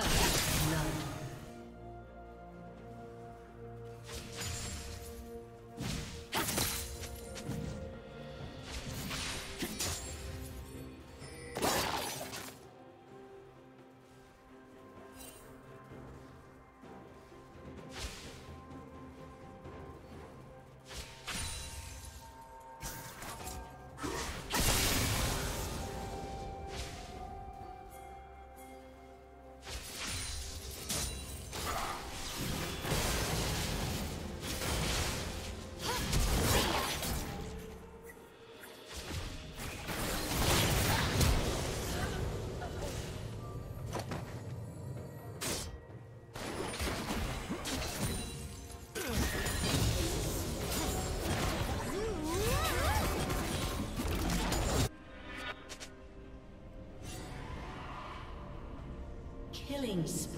First Killing spree.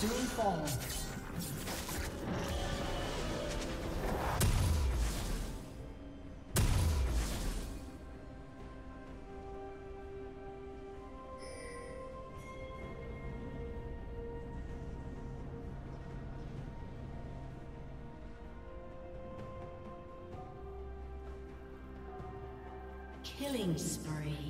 Soon fall. Killing spree.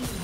Team